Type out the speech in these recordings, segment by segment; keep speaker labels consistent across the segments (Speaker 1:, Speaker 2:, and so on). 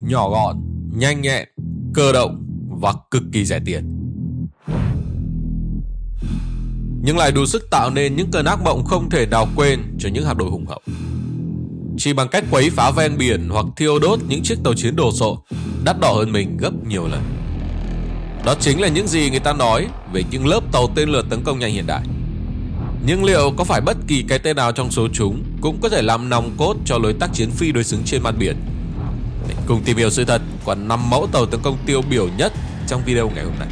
Speaker 1: nhỏ gọn, nhanh nhẹn, cơ động và cực kỳ rẻ tiền. Nhưng lại đủ sức tạo nên những cơn ác mộng không thể đào quên cho những hạm đội hùng hậu. Chỉ bằng cách quấy phá ven biển hoặc thiêu đốt những chiếc tàu chiến đồ sộ, đắt đỏ hơn mình gấp nhiều lần. Đó chính là những gì người ta nói về những lớp tàu tên lửa tấn công nhanh hiện đại. Nhưng liệu có phải bất kỳ cái tên nào trong số chúng cũng có thể làm nòng cốt cho lối tác chiến phi đối xứng trên mặt biển? Để cùng tìm hiểu sự thật của năm mẫu tàu tấn công tiêu biểu nhất trong video ngày hôm nay.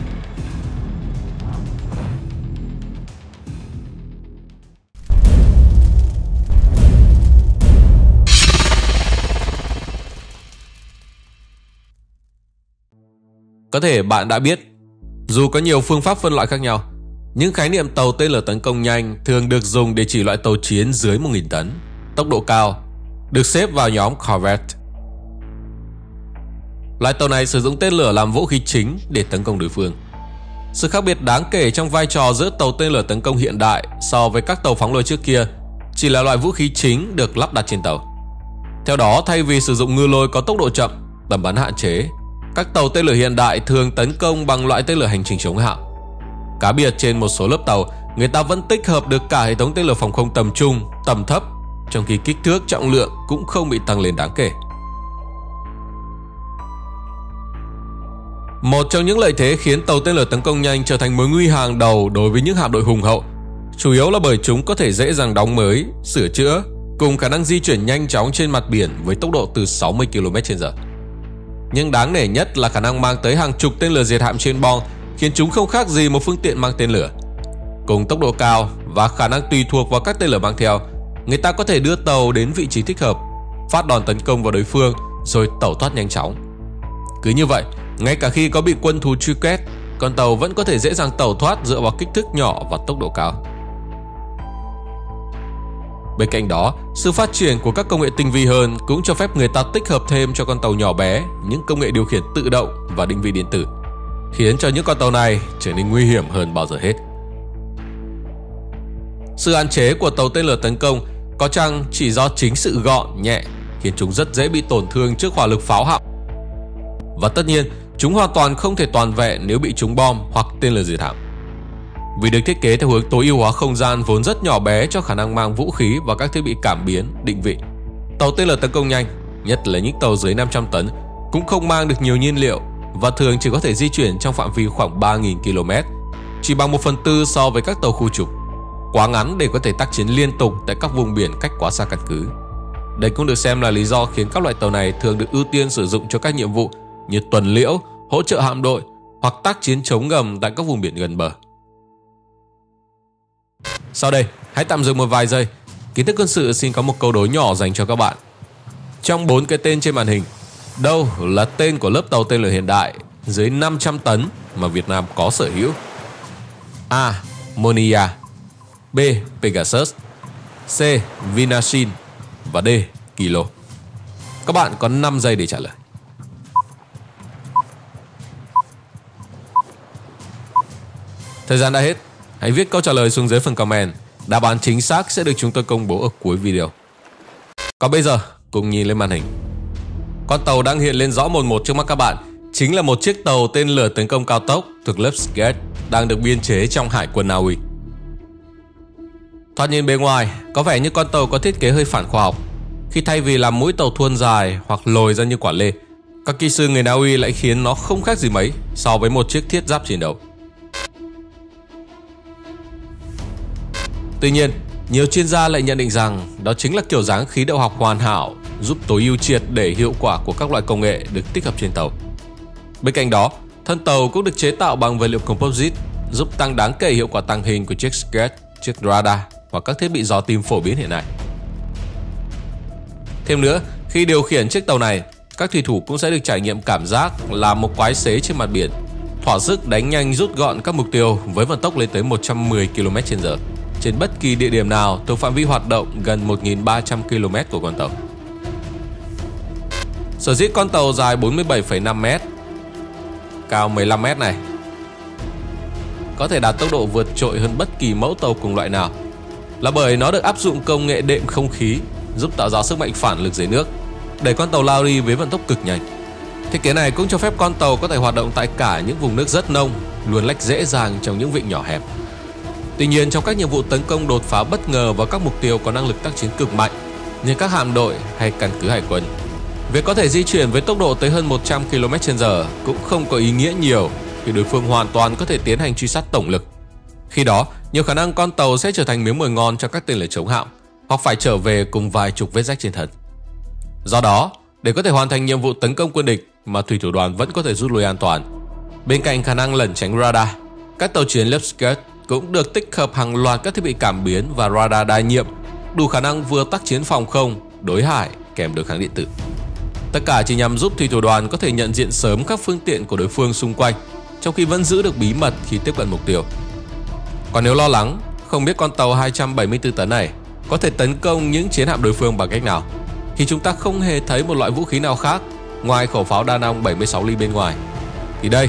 Speaker 1: Có thể bạn đã biết, dù có nhiều phương pháp phân loại khác nhau, những khái niệm tàu tên lửa tấn công nhanh thường được dùng để chỉ loại tàu chiến dưới 1.000 tấn, tốc độ cao, được xếp vào nhóm corvette. Loại tàu này sử dụng tên lửa làm vũ khí chính để tấn công đối phương. Sự khác biệt đáng kể trong vai trò giữa tàu tên lửa tấn công hiện đại so với các tàu phóng lôi trước kia chỉ là loại vũ khí chính được lắp đặt trên tàu. Theo đó, thay vì sử dụng ngư lôi có tốc độ chậm, tầm bắn hạn chế, các tàu tên lửa hiện đại thường tấn công bằng loại tên lửa hành trình chống hạm. Cá biệt trên một số lớp tàu, người ta vẫn tích hợp được cả hệ thống tên lửa phòng không tầm trung, tầm thấp, trong khi kích thước trọng lượng cũng không bị tăng lên đáng kể. Một trong những lợi thế khiến tàu tên lửa tấn công nhanh trở thành mối nguy hàng đầu đối với những hạm đội hùng hậu, chủ yếu là bởi chúng có thể dễ dàng đóng mới, sửa chữa, cùng khả năng di chuyển nhanh chóng trên mặt biển với tốc độ từ 60 km/h. Nhưng đáng nể nhất là khả năng mang tới hàng chục tên lửa diệt hạm trên bong khiến chúng không khác gì một phương tiện mang tên lửa. Cùng tốc độ cao và khả năng tùy thuộc vào các tên lửa mang theo, người ta có thể đưa tàu đến vị trí thích hợp, phát đòn tấn công vào đối phương rồi tẩu thoát nhanh chóng. Cứ như vậy, ngay cả khi có bị quân thù truy quét, con tàu vẫn có thể dễ dàng tẩu thoát dựa vào kích thước nhỏ và tốc độ cao. Bên cạnh đó, sự phát triển của các công nghệ tinh vi hơn cũng cho phép người ta tích hợp thêm cho con tàu nhỏ bé những công nghệ điều khiển tự động và định vị điện tử, khiến cho những con tàu này trở nên nguy hiểm hơn bao giờ hết. Sự hạn chế của tàu tên lửa tấn công có chăng chỉ do chính sự gọn, nhẹ khiến chúng rất dễ bị tổn thương trước hỏa lực pháo hạm. Và tất nhiên, chúng hoàn toàn không thể toàn vẹn nếu bị trúng bom hoặc tên lửa diệt hạm vì được thiết kế theo hướng tối ưu hóa không gian vốn rất nhỏ bé cho khả năng mang vũ khí và các thiết bị cảm biến, định vị. Tàu tên lửa tấn công nhanh, nhất là những tàu dưới 500 tấn, cũng không mang được nhiều nhiên liệu và thường chỉ có thể di chuyển trong phạm vi khoảng 3.000 km, chỉ bằng 1 phần tư so với các tàu khu trục. Quá ngắn để có thể tác chiến liên tục tại các vùng biển cách quá xa căn cứ. Đây cũng được xem là lý do khiến các loại tàu này thường được ưu tiên sử dụng cho các nhiệm vụ như tuần liễu, hỗ trợ hạm đội hoặc tác chiến chống ngầm tại các vùng biển gần bờ. Sau đây, hãy tạm dừng một vài giây. Kiến thức quân sự xin có một câu đối nhỏ dành cho các bạn. Trong bốn cái tên trên màn hình, đâu là tên của lớp tàu tên lửa hiện đại dưới 500 tấn mà Việt Nam có sở hữu? A. Monia B. Pegasus C. Vinashin và D. Kilo. Các bạn có 5 giây để trả lời. Thời gian đã hết. Hãy viết câu trả lời xuống dưới phần comment. Đáp án chính xác sẽ được chúng tôi công bố ở cuối video. Còn bây giờ, cùng nhìn lên màn hình. Con tàu đang hiện lên rõ một một trước mắt các bạn chính là một chiếc tàu tên lửa tấn công cao tốc thuộc lớp Skate đang được biên chế trong hải quân Na Uy. Thoạt nhìn bề ngoài, có vẻ như con tàu có thiết kế hơi phản khoa học. Khi thay vì làm mũi tàu thuôn dài hoặc lồi ra như quả lê, các kỹ sư người Na Uy lại khiến nó không khác gì mấy so với một chiếc thiết giáp chiến đấu. Tuy nhiên, nhiều chuyên gia lại nhận định rằng đó chính là kiểu dáng khí đậu học hoàn hảo giúp tối ưu triệt để hiệu quả của các loại công nghệ được tích hợp trên tàu. Bên cạnh đó, thân tàu cũng được chế tạo bằng vật liệu composite giúp tăng đáng kể hiệu quả tăng hình của chiếc skate, chiếc radar và các thiết bị dò tìm phổ biến hiện nay. Thêm nữa, khi điều khiển chiếc tàu này, các thủy thủ cũng sẽ được trải nghiệm cảm giác là một quái xế trên mặt biển, thỏa sức đánh nhanh rút gọn các mục tiêu với vận tốc lên tới 110 km/h trên bất kỳ địa điểm nào thuộc phạm vi hoạt động gần 1.300 km của con tàu. Sở dĩ con tàu dài 47,5m, cao 15m này có thể đạt tốc độ vượt trội hơn bất kỳ mẫu tàu cùng loại nào là bởi nó được áp dụng công nghệ đệm không khí giúp tạo ra sức mạnh phản lực dưới nước đẩy con tàu lao đi với vận tốc cực nhanh. Thiết kế này cũng cho phép con tàu có thể hoạt động tại cả những vùng nước rất nông, luồn lách dễ dàng trong những vịnh nhỏ hẹp. Tuy nhiên, trong các nhiệm vụ tấn công đột phá bất ngờ vào các mục tiêu có năng lực tác chiến cực mạnh, như các hạm đội hay căn cứ hải quân, việc có thể di chuyển với tốc độ tới hơn 100 km/h cũng không có ý nghĩa nhiều khi đối phương hoàn toàn có thể tiến hành truy sát tổng lực. Khi đó, nhiều khả năng con tàu sẽ trở thành miếng mồi ngon cho các tên lửa chống hạm, hoặc phải trở về cùng vài chục vết rách trên thân. Do đó, để có thể hoàn thành nhiệm vụ tấn công quân địch mà thủy thủ đoàn vẫn có thể rút lui an toàn, bên cạnh khả năng lẩn tránh radar, các tàu chiến lớp cũng được tích hợp hàng loạt các thiết bị cảm biến và radar đa nhiệm, đủ khả năng vừa tác chiến phòng không, đối hải kèm đối kháng điện tử. Tất cả chỉ nhằm giúp thủy thủ đoàn có thể nhận diện sớm các phương tiện của đối phương xung quanh, trong khi vẫn giữ được bí mật khi tiếp cận mục tiêu. Còn nếu lo lắng, không biết con tàu 274 tấn này có thể tấn công những chiến hạm đối phương bằng cách nào, thì chúng ta không hề thấy một loại vũ khí nào khác ngoài khẩu pháo đa năng 76 ly bên ngoài. Thì đây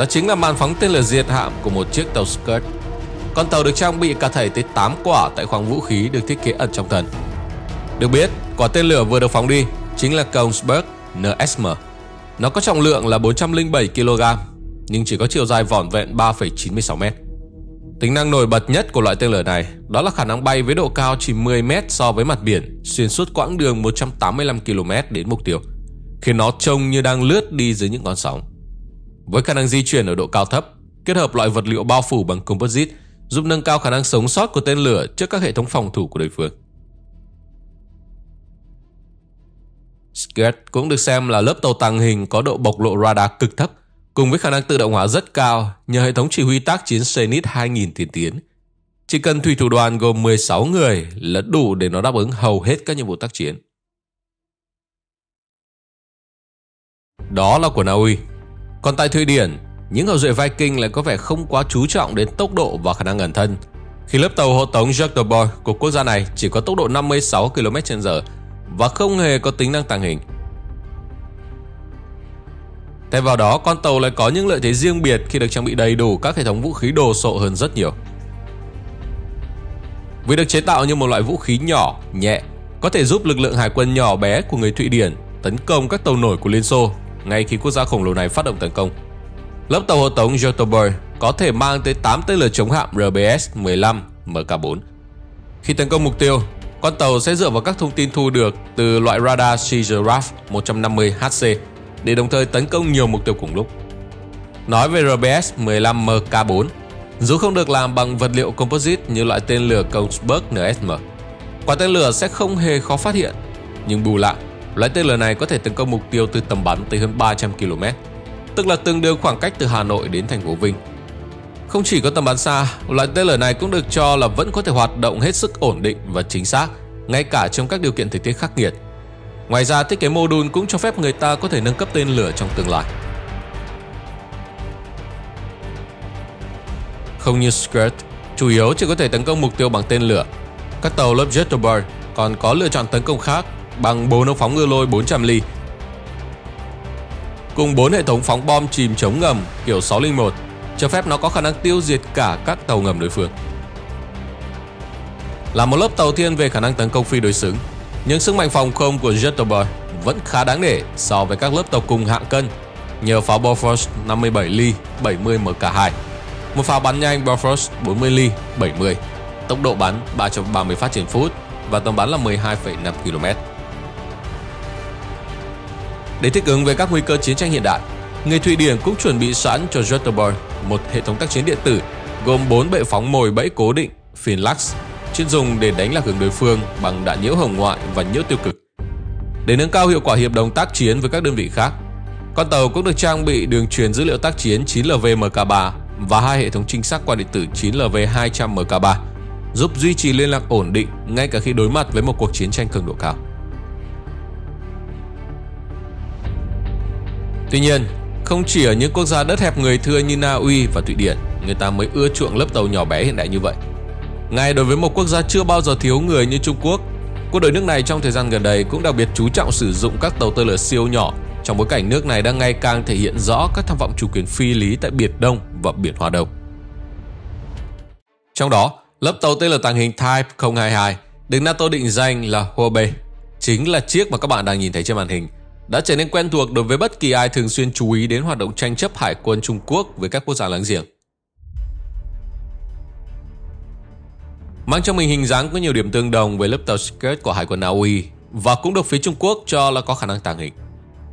Speaker 1: Đó chính là màn phóng tên lửa diệt hạm của một chiếc tàu Skirt. Con tàu được trang bị cả thảy tới 8 quả tại khoang vũ khí được thiết kế ẩn trong thân. Được biết, quả tên lửa vừa được phóng đi chính là Kongsberg NSM. Nó có trọng lượng là 407 kg, nhưng chỉ có chiều dài vỏn vẹn 3,96 m. Tính năng nổi bật nhất của loại tên lửa này đó là khả năng bay với độ cao chỉ 10 m so với mặt biển xuyên suốt quãng đường 185 km đến mục tiêu, khiến nó trông như đang lướt đi dưới những con sóng. Với khả năng di chuyển ở độ cao thấp, kết hợp loại vật liệu bao phủ bằng composite giúp nâng cao khả năng sống sót của tên lửa trước các hệ thống phòng thủ của đối phương. Skirt cũng được xem là lớp tàu tàng hình có độ bộc lộ radar cực thấp, cùng với khả năng tự động hóa rất cao nhờ hệ thống chỉ huy tác chiến Zenith 2000 tiên tiến. Chỉ cần thủy thủ đoàn gồm 16 người là đủ để nó đáp ứng hầu hết các nhiệm vụ tác chiến. Đó là của Na Uy. Còn tại Thụy Điển, những hậu duệ Viking lại có vẻ không quá chú trọng đến tốc độ và khả năng ẩn thân. Khi lớp tàu hộ tống Jagdborg của quốc gia này chỉ có tốc độ 56 km/h và không hề có tính năng tàng hình. Thay vào đó, con tàu lại có những lợi thế riêng biệt khi được trang bị đầy đủ các hệ thống vũ khí đồ sộ hơn rất nhiều. Vì được chế tạo như một loại vũ khí nhỏ, nhẹ, có thể giúp lực lượng hải quân nhỏ bé của người Thụy Điển tấn công các tàu nổi của Liên Xô ngay khi quốc gia khổng lồ này phát động tấn công. Lớp tàu hộ tống Jotobor có thể mang tới 8 tên lửa chống hạm RBS-15 MK4. Khi tấn công mục tiêu, con tàu sẽ dựa vào các thông tin thu được từ loại radar Seagraph 150HC để đồng thời tấn công nhiều mục tiêu cùng lúc. Nói về RBS-15 MK4, dù không được làm bằng vật liệu composite như loại tên lửa Kongsberg NSM, quả tên lửa sẽ không hề khó phát hiện, nhưng bù lại, loại tên lửa này có thể tấn công mục tiêu từ tầm bắn tới hơn 300 km, tức là tương đương khoảng cách từ Hà Nội đến thành phố Vinh. Không chỉ có tầm bắn xa, loại tên lửa này cũng được cho là vẫn có thể hoạt động hết sức ổn định và chính xác, ngay cả trong các điều kiện thời tiết khắc nghiệt. Ngoài ra, thiết kế mô đun cũng cho phép người ta có thể nâng cấp tên lửa trong tương lai. Không như Skirt, chủ yếu chỉ có thể tấn công mục tiêu bằng tên lửa. Các tàu lớp Jetterbird còn có lựa chọn tấn công khác bằng 4 ống phóng ngư lôi 400 ly cùng 4 hệ thống phóng bom chìm chống ngầm kiểu 601 cho phép nó có khả năng tiêu diệt cả các tàu ngầm đối phương. Là một lớp tàu thiên về khả năng tấn công phi đối xứng, nhưng sức mạnh phòng không của Jetober vẫn khá đáng nể so với các lớp tàu cùng hạng cân nhờ pháo Bofors 57 ly 70 MK2, một pháo bắn nhanh Bofors 40 ly 70, tốc độ bắn 330 phát trên phút và tầm bắn là 12,5 km. Để thích ứng với các nguy cơ chiến tranh hiện đại, người Thụy Điển cũng chuẩn bị sẵn cho Göteborg một hệ thống tác chiến điện tử gồm 4 bệ phóng mồi bẫy cố định Finlax chuyên dùng để đánh lạc hướng đối phương bằng đạn nhiễu hồng ngoại và nhiễu tiêu cực. Để nâng cao hiệu quả hiệp đồng tác chiến với các đơn vị khác, con tàu cũng được trang bị đường truyền dữ liệu tác chiến 9LV MK3 và hai hệ thống trinh sát qua điện tử 9LV 200 MK3, giúp duy trì liên lạc ổn định ngay cả khi đối mặt với một cuộc chiến tranh cường độ cao. Tuy nhiên, không chỉ ở những quốc gia đất hẹp người thưa như Na Uy và Thụy Điển, người ta mới ưa chuộng lớp tàu nhỏ bé hiện đại như vậy. Ngay đối với một quốc gia chưa bao giờ thiếu người như Trung Quốc, quân đội nước này trong thời gian gần đây cũng đặc biệt chú trọng sử dụng các tàu tên lửa siêu nhỏ trong bối cảnh nước này đang ngày càng thể hiện rõ các tham vọng chủ quyền phi lý tại Biển Đông và Biển Hoa Đông. Trong đó, lớp tàu tên lửa tàng hình Type 022 được NATO định danh là Huobe, chính là chiếc mà các bạn đang nhìn thấy trên màn hình, đã trở nên quen thuộc đối với bất kỳ ai thường xuyên chú ý đến hoạt động tranh chấp hải quân Trung Quốc với các quốc gia láng giềng. Mang trong mình hình dáng có nhiều điểm tương đồng với lớp tàu Skirt của Hải quân Na Uy và cũng được phía Trung Quốc cho là có khả năng tàng hình.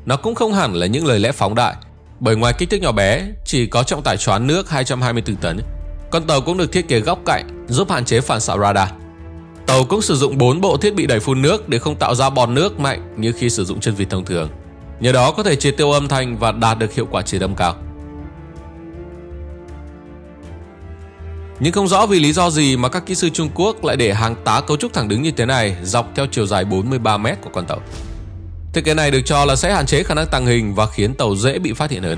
Speaker 1: Nó cũng không hẳn là những lời lẽ phóng đại, bởi ngoài kích thước nhỏ bé, chỉ có trọng tải choán nước 224 tấn, con tàu cũng được thiết kế góc cạnh giúp hạn chế phản xạ radar. Tàu cũng sử dụng 4 bộ thiết bị đẩy phun nước để không tạo ra bọt nước mạnh như khi sử dụng chân vịt thông thường. Nhờ đó có thể triệt tiêu âm thanh và đạt được hiệu quả chế đâm cao. Nhưng không rõ vì lý do gì mà các kỹ sư Trung Quốc lại để hàng tá cấu trúc thẳng đứng như thế này dọc theo chiều dài 43 mét của con tàu. Thiết kế này được cho là sẽ hạn chế khả năng tàng hình và khiến tàu dễ bị phát hiện hơn.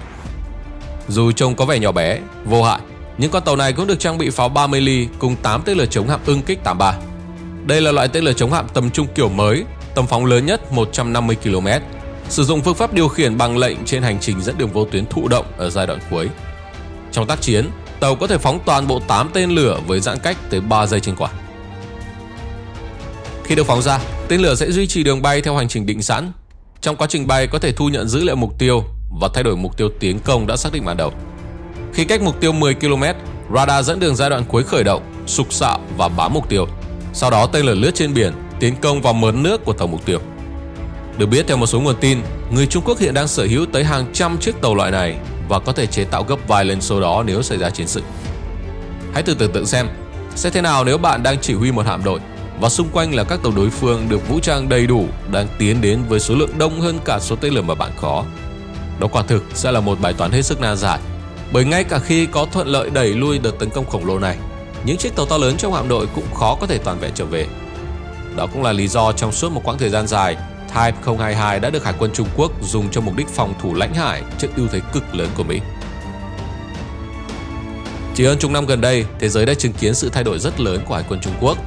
Speaker 1: Dù trông có vẻ nhỏ bé, vô hại, nhưng con tàu này cũng được trang bị pháo 30 ly cùng 8 tên lửa chống hạm ưng kích 83. Đây là loại tên lửa chống hạm tầm trung kiểu mới, tầm phóng lớn nhất 150 km, sử dụng phương pháp điều khiển bằng lệnh trên hành trình dẫn đường vô tuyến thụ động ở giai đoạn cuối. Trong tác chiến, tàu có thể phóng toàn bộ 8 tên lửa với giãn cách tới 3 giây trên quả. Khi được phóng ra, tên lửa sẽ duy trì đường bay theo hành trình định sẵn. Trong quá trình bay có thể thu nhận dữ liệu mục tiêu và thay đổi mục tiêu tiến công đã xác định ban đầu. Khi cách mục tiêu 10 km, radar dẫn đường giai đoạn cuối khởi động, sục sạo và bám mục tiêu. Sau đó tên lửa lướt trên biển, tiến công vào mớn nước của tàu mục tiêu. Được biết theo một số nguồn tin, người Trung Quốc hiện đang sở hữu tới hàng trăm chiếc tàu loại này và có thể chế tạo gấp vài lần số đó nếu xảy ra chiến sự. Hãy thử tưởng tượng xem, sẽ thế nào nếu bạn đang chỉ huy một hạm đội và xung quanh là các tàu đối phương được vũ trang đầy đủ đang tiến đến với số lượng đông hơn cả số tên lửa mà bạn có. Đó quả thực sẽ là một bài toán hết sức nan giải, bởi ngay cả khi có thuận lợi đẩy lui đợt tấn công khổng lồ này, những chiếc tàu to lớn trong hạm đội cũng khó có thể toàn vẹn trở về. Đó cũng là lý do trong suốt một quãng thời gian dài, Type 022 đã được Hải quân Trung Quốc dùng cho mục đích phòng thủ lãnh hải trước ưu thế cực lớn của Mỹ. Chỉ hơn chục năm gần đây, thế giới đã chứng kiến sự thay đổi rất lớn của Hải quân Trung Quốc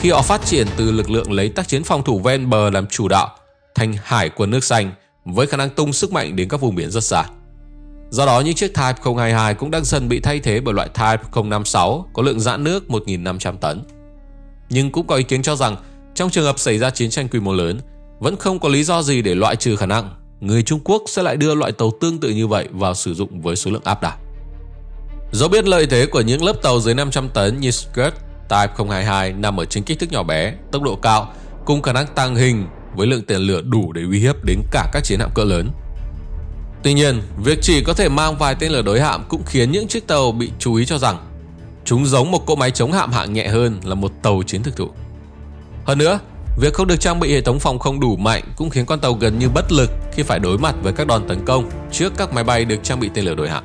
Speaker 1: khi họ phát triển từ lực lượng lấy tác chiến phòng thủ ven bờ làm chủ đạo thành hải quân nước xanh với khả năng tung sức mạnh đến các vùng biển rất xa. Do đó, những chiếc Type 022 cũng đang dần bị thay thế bởi loại Type 056 có lượng giãn nước 1.500 tấn. Nhưng cũng có ý kiến cho rằng, trong trường hợp xảy ra chiến tranh quy mô lớn, vẫn không có lý do gì để loại trừ khả năng người Trung Quốc sẽ lại đưa loại tàu tương tự như vậy vào sử dụng với số lượng áp đảo. Do biết lợi thế của những lớp tàu dưới 500 tấn như Skirt Type 022 nằm ở trên kích thước nhỏ bé, tốc độ cao, cùng khả năng tăng hình với lượng tên lửa đủ để uy hiếp đến cả các chiến hạm cỡ lớn. Tuy nhiên, việc chỉ có thể mang vài tên lửa đối hạm cũng khiến những chiếc tàu bị chú ý cho rằng chúng giống một cỗ máy chống hạm hạng nhẹ hơn là một tàu chiến thực thụ. Hơn nữa, việc không được trang bị hệ thống phòng không đủ mạnh cũng khiến con tàu gần như bất lực khi phải đối mặt với các đòn tấn công trước các máy bay được trang bị tên lửa đối hạm.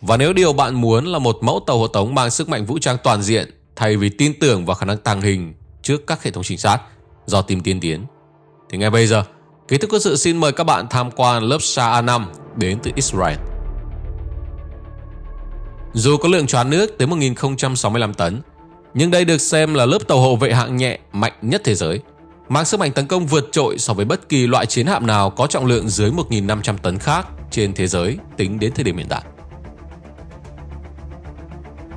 Speaker 1: Và nếu điều bạn muốn là một mẫu tàu hộ tống mang sức mạnh vũ trang toàn diện thay vì tin tưởng vào khả năng tàng hình trước các hệ thống trinh sát do tìm tiên tiến, thì ngay bây giờ, Kính thức quân sự xin mời các bạn tham quan lớp Sa A5 đến từ Israel. Dù có lượng choán nước tới 1.065 tấn, nhưng đây được xem là lớp tàu hộ vệ hạng nhẹ mạnh nhất thế giới, mang sức mạnh tấn công vượt trội so với bất kỳ loại chiến hạm nào có trọng lượng dưới 1.500 tấn khác trên thế giới tính đến thời điểm hiện tại.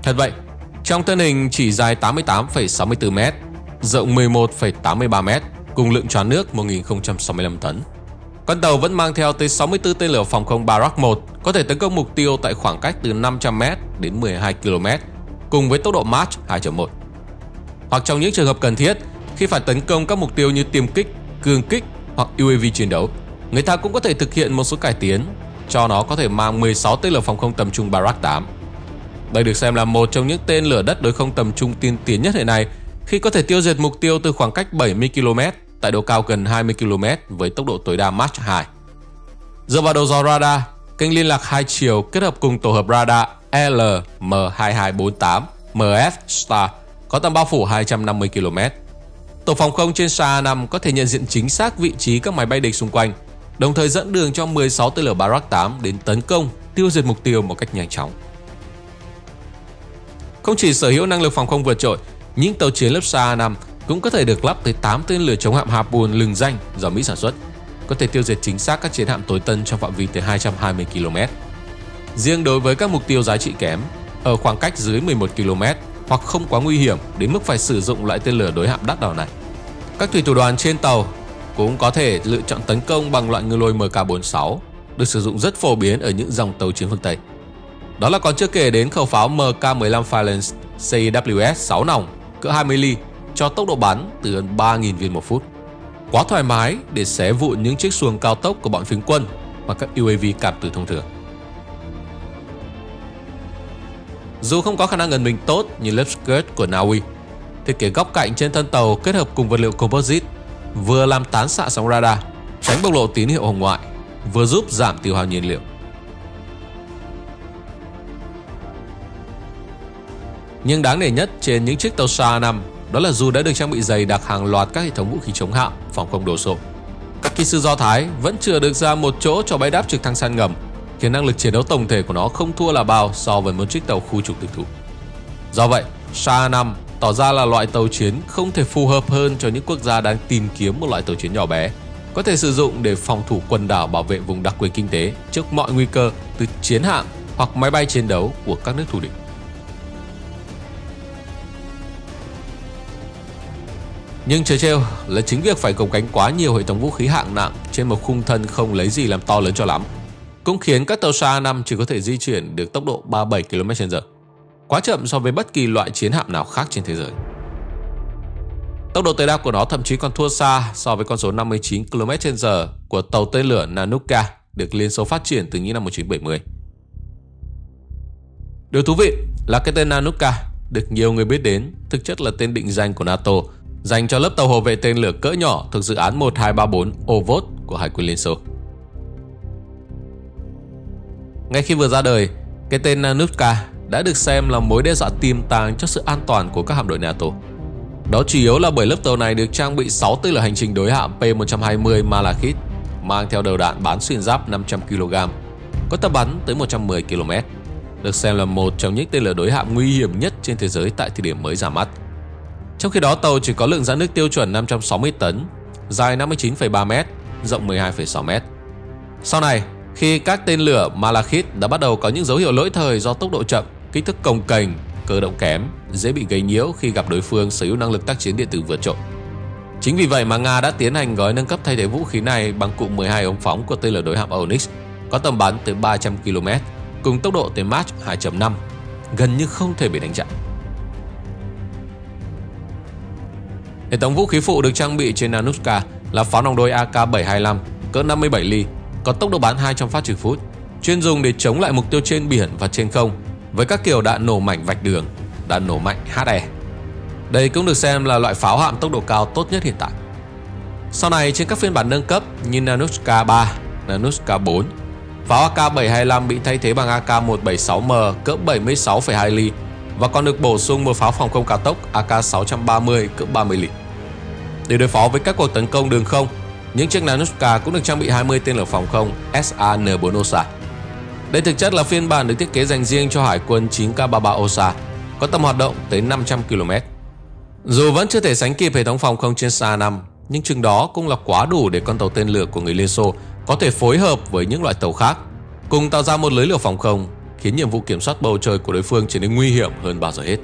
Speaker 1: Thật vậy, trong thân hình chỉ dài 88,64m, rộng 11,83m cùng lượng choán nước 1065 tấn. Con tàu vẫn mang theo tới 64 tên lửa phòng không Barak 1 có thể tấn công mục tiêu tại khoảng cách từ 500m đến 12 km cùng với tốc độ Mach 2.1. Hoặc trong những trường hợp cần thiết, khi phải tấn công các mục tiêu như tiêm kích, cương kích hoặc UAV chiến đấu, người ta cũng có thể thực hiện một số cải tiến cho nó có thể mang 16 tên lửa phòng không tầm trung Barak 8. Đây được xem là một trong những tên lửa đất đối không tầm trung tiên tiến nhất hiện nay khi có thể tiêu diệt mục tiêu từ khoảng cách 70 km tại độ cao gần 20 km với tốc độ tối đa Mach 2. Dựa vào đầu dò radar, kênh liên lạc hai chiều kết hợp cùng tổ hợp radar LM2248 MF Star có tầm bao phủ 250 km. Tổ phòng không trên Sa 5 có thể nhận diện chính xác vị trí các máy bay địch xung quanh, đồng thời dẫn đường cho 16 tên lửa Barak 8 đến tấn công, tiêu diệt mục tiêu một cách nhanh chóng. Không chỉ sở hữu năng lực phòng không vượt trội, những tàu chiến lớp Sa 5 cũng có thể được lắp tới 8 tên lửa chống hạm Harpoon lừng danh do Mỹ sản xuất, có thể tiêu diệt chính xác các chiến hạm tối tân trong phạm vi tới 220 km. Riêng đối với các mục tiêu giá trị kém, ở khoảng cách dưới 11 km hoặc không quá nguy hiểm đến mức phải sử dụng loại tên lửa đối hạm đắt đỏ này. Các thủy thủ đoàn trên tàu cũng có thể lựa chọn tấn công bằng loại ngư lôi MK46 được sử dụng rất phổ biến ở những dòng tàu chiến phương Tây. Đó là còn chưa kể đến khẩu pháo MK15 Phalanx CWS 6 nòng cỡ 20 ly cho tốc độ bắn từ gần 3.000 viên một phút. Quá thoải mái để xé vụn những chiếc xuồng cao tốc của bọn phiến quân và các UAV cạp từ thông thường. Dù không có khả năng gần mình tốt như lớp skirt của Na Uy, thiết kế góc cạnh trên thân tàu kết hợp cùng vật liệu composite vừa làm tán xạ sóng radar, tránh bộc lộ tín hiệu hồng ngoại, vừa giúp giảm tiêu hao nhiên liệu. Nhưng đáng nể nhất trên những chiếc tàu SA-5 đó là dù đã được trang bị dày đặc hàng loạt các hệ thống vũ khí chống hạm, phòng không đồ sộ. Các kỹ sư Do Thái vẫn chưa được ra một chỗ cho bay đáp trực thăng săn ngầm, khiến năng lực chiến đấu tổng thể của nó không thua là bao so với một chiếc tàu khu trục thực thụ. Do vậy, SA-5 tỏ ra là loại tàu chiến không thể phù hợp hơn cho những quốc gia đang tìm kiếm một loại tàu chiến nhỏ bé, có thể sử dụng để phòng thủ quần đảo bảo vệ vùng đặc quyền kinh tế trước mọi nguy cơ từ chiến hạm hoặc máy bay chiến đấu của các nước thù địch. Nhưng trời trêu là chính việc phải gồng cánh quá nhiều hệ thống vũ khí hạng nặng trên một khung thân không lấy gì làm to lớn cho lắm, cũng khiến các tàu xa 5 chỉ có thể di chuyển được tốc độ 37 km/h, quá chậm so với bất kỳ loại chiến hạm nào khác trên thế giới. Tốc độ tối đa của nó thậm chí còn thua xa so với con số 59 km/h của tàu tên lửa Nanuka được Liên Xô phát triển từ những năm 1970. Điều thú vị là cái tên Nanuka được nhiều người biết đến thực chất là tên định danh của NATO dành cho lớp tàu hộ vệ tên lửa cỡ nhỏ thuộc dự án 1234 OVOT của Hải quân Liên Xô. Ngay khi vừa ra đời, cái tên Nanutka đã được xem là mối đe dọa tiềm tàng cho sự an toàn của các hạm đội NATO. Đó chủ yếu là bởi lớp tàu này được trang bị 6 tên lửa hành trình đối hạm P-120 Malachit mang theo đầu đạn bán xuyên giáp 500 kg, có tầm bắn tới 110 km, được xem là một trong những tên lửa đối hạm nguy hiểm nhất trên thế giới tại thời điểm mới ra mắt. Trong khi đó tàu chỉ có lượng giãn nước tiêu chuẩn 560 tấn, dài 59,3 m, rộng 12,6 m. Sau này, khi các tên lửa Malachit đã bắt đầu có những dấu hiệu lỗi thời do tốc độ chậm, kích thước cồng kềnh, cơ động kém, dễ bị gây nhiễu khi gặp đối phương sở hữu năng lực tác chiến điện tử vượt trội. Chính vì vậy mà Nga đã tiến hành gói nâng cấp thay thế vũ khí này bằng cụm 12 ống phóng của tên lửa đối hạm Onyx, có tầm bắn tới 300 km, cùng tốc độ tới Mach 2.5, gần như không thể bị đánh chặn. Hệ thống vũ khí phụ được trang bị trên Nanuska là pháo nòng đôi AK-725 cỡ 57 ly, có tốc độ bắn 200 phát trực phút, chuyên dùng để chống lại mục tiêu trên biển và trên không với các kiểu đạn nổ mảnh vạch đường, đạn nổ mạnh HE. Đây cũng được xem là loại pháo hạm tốc độ cao tốt nhất hiện tại. Sau này trên các phiên bản nâng cấp như Nanuska 3, Nanuska 4, pháo AK-725 bị thay thế bằng AK-176M cỡ 76,2 ly và còn được bổ sung một pháo phòng không cao tốc AK-630 cỡ 30 lít. Để đối phó với các cuộc tấn công đường không, những chiếc Nanuska cũng được trang bị 20 tên lửa phòng không SAN-4 Osa. Đây thực chất là phiên bản được thiết kế dành riêng cho Hải quân 9K33 Osa, có tầm hoạt động tới 500 km. Dù vẫn chưa thể sánh kịp hệ thống phòng không trên SA-5, nhưng chừng đó cũng là quá đủ để con tàu tên lửa của người Liên Xô có thể phối hợp với những loại tàu khác, cùng tạo ra một lưới lửa phòng không khiến nhiệm vụ kiểm soát bầu trời của đối phương trở nên nguy hiểm hơn bao giờ hết.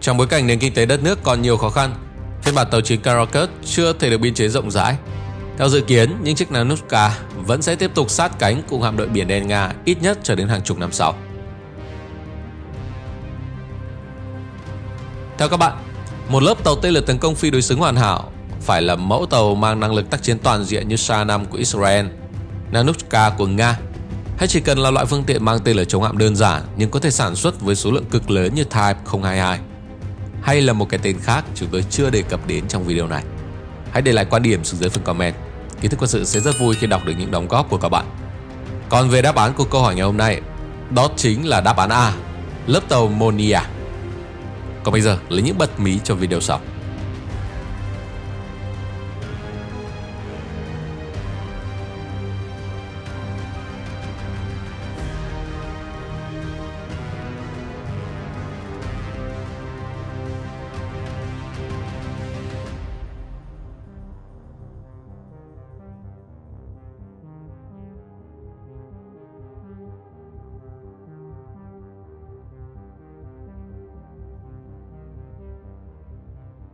Speaker 1: Trong bối cảnh nền kinh tế đất nước còn nhiều khó khăn, phiên bản tàu chiến Caracas chưa thể được biên chế rộng rãi. Theo dự kiến, những chiếc Nanutka vẫn sẽ tiếp tục sát cánh cùng hạm đội biển đen Nga ít nhất cho đến hàng chục năm sau. Theo các bạn, một lớp tàu tên lửa tấn công phi đối xứng hoàn hảo phải là mẫu tàu mang năng lực tác chiến toàn diện như Sa-5 của Israel, Nanutka của Nga, hay chỉ cần là loại phương tiện mang tên lửa chống hạm đơn giản nhưng có thể sản xuất với số lượng cực lớn như Type 022, hay là một cái tên khác chúng tôi chưa đề cập đến trong video này. Hãy để lại quan điểm xuống dưới phần comment. Kiến thức quân sự sẽ rất vui khi đọc được những đóng góp của các bạn. Còn về đáp án của câu hỏi ngày hôm nay, đó chính là đáp án A, lớp tàu Monia. Còn bây giờ lấy những bật mí cho video sau.